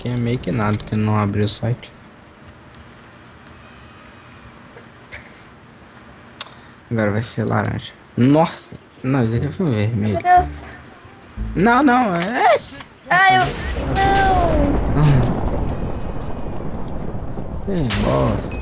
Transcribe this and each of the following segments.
aqui é meio que nada, porque não abriu o site. Agora vai ser laranja. Nossa! Não, esse aqui foi vermelho. Meu Deus. Não, não, é esse. Ah, eu. Não! Que bosta.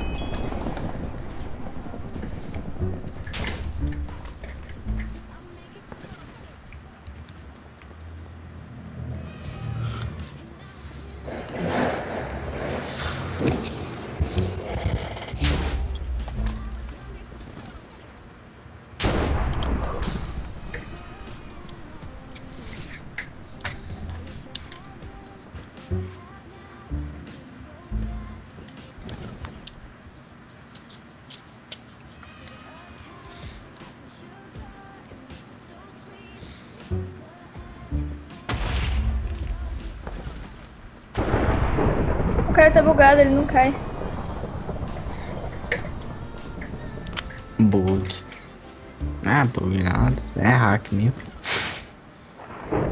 Cara tá bugado, ele não cai. Bug. Ah, bug nada. É hack mesmo.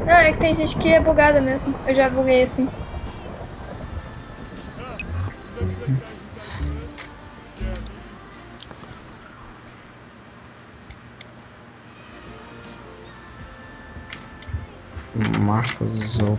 Não, é que tem gente que é bugada mesmo. Eu já buguei assim. Marcos usou